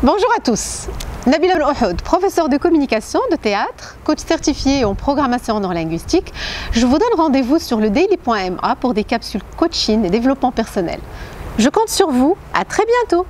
Bonjour à tous, Nabila Ouhoud, professeur de communication, de théâtre, coach certifié en programmation neurolinguistique. Je vous donne rendez-vous sur le daily.ma pour des capsules coaching et développement personnel. Je compte sur vous, à très bientôt